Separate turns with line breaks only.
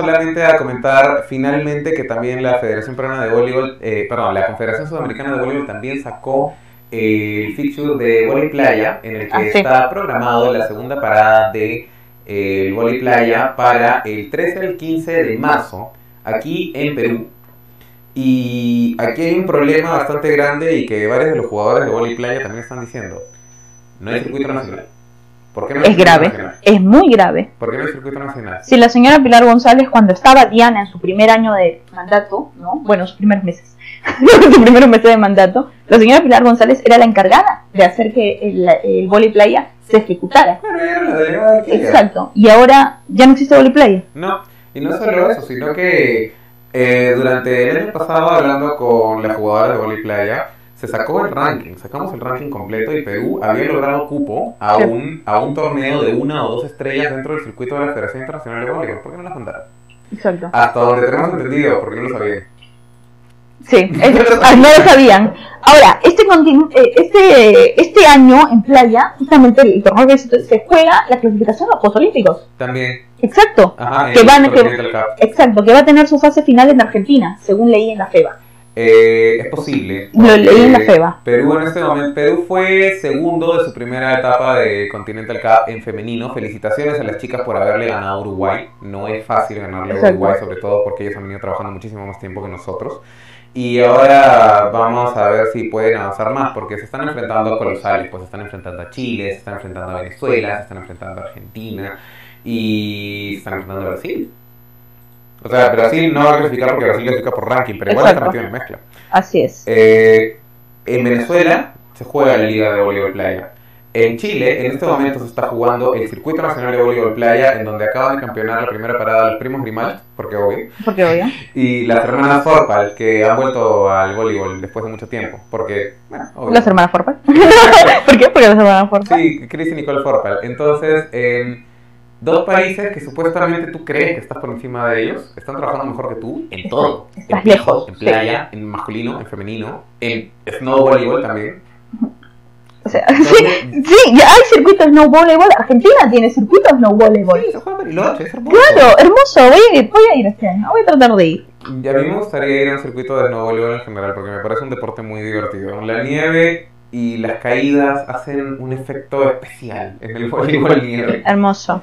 solamente a comentar finalmente que también la Federación Peruana de Voleibol, eh, perdón, la Confederación Sudamericana de Voleibol también sacó el fixture de Volley Playa, en el que
Ah, sí.
está programado la segunda parada de eh, el Volley Playa para el 13 al 15 de marzo, aquí en Perú. Y aquí hay un problema bastante grande y que varios de los jugadores de Volley Playa también están diciendo. No hay circuito nacional. ¿Por qué no
Es grave,
nacional?
es muy grave.
¿Por qué no hay circuito nacional?
Si la señora Pilar González, cuando estaba Diana en su primer año de mandato, ¿no? Bueno, sus primeros meses, sus primeros meses de mandato, la señora Pilar González era la encargada de hacer que el, el vóley playa se ejecutara.
Playa.
Exacto. Y ahora ya no existe vóley playa.
No, y no solo eso, sino que eh, durante el año pasado, hablando con la jugadora de Volley Playa, se sacó el ranking, sacamos el ranking completo y Perú había logrado cupo a un, a un torneo de una o dos estrellas dentro del circuito de la Federación Internacional de Voleibol. ¿Por qué no las mandaron?
Exacto.
Hasta donde tenemos entendido, porque no lo sabían.
Sí, es- ah, no lo sabían. Ahora, este, eh, este, este año en playa, justamente el torneo que se juega la clasificación a los Juegos Olímpicos.
También,
Exacto.
ajá,
Que van- que-. Exacto, que va a tener su fase final en Argentina, según leí en la FEBA.
Eh, es posible.
Lo leí en la FEBA.
Perú en este momento, Perú fue segundo de su primera etapa de Continental Cup en femenino. Felicitaciones a las chicas por haberle ganado a Uruguay. No es fácil ganarle a. Uruguay, sobre todo porque ellos han venido trabajando muchísimo más tiempo que nosotros. Y ahora vamos a ver si pueden avanzar más, porque se están enfrentando a colosales, pues se están enfrentando a Chile, se están enfrentando a Venezuela, se están enfrentando a Argentina y se están enfrentando a Brasil. O sea, Brasil no va a clasificar porque Brasil clasifica por ranking, pero igual está metido en la mezcla.
Así es.
Eh, en Venezuela se juega la Liga de Voleibol Playa. En Chile, en este momento se está jugando el Circuito Nacional de Voleibol Playa, en donde acaban de campeonar la primera parada los primos Grimal, porque obvio,
Porque obvio.
y las hermanas Forpal, que han vuelto al voleibol después de mucho tiempo, porque, bueno, obvio.
Las hermanas Forpal. ¿Por qué? Porque las hermanas Forpal.
Sí, Chris y Nicole Forpal. Entonces, en dos países que supuestamente tú crees que estás por encima de ellos, están trabajando mejor que tú en todo.
Estás
en
lejos,
En
sí.
playa, en masculino, en femenino, en snow voleibol también.
O sea, sí, sí, ya hay circuitos no voleibol. Argentina tiene circuitos no voleibol.
Sí, se juega Bariloche, es hermoso.
Claro, hermoso. Voy a ir, voy a ir este año. Voy a tratar de ir.
Y a mí me gustaría ir a un circuito de snow voleibol en general porque me parece un deporte muy divertido. La nieve y las caídas hacen un efecto especial en el voleibol nieve.
Hermoso.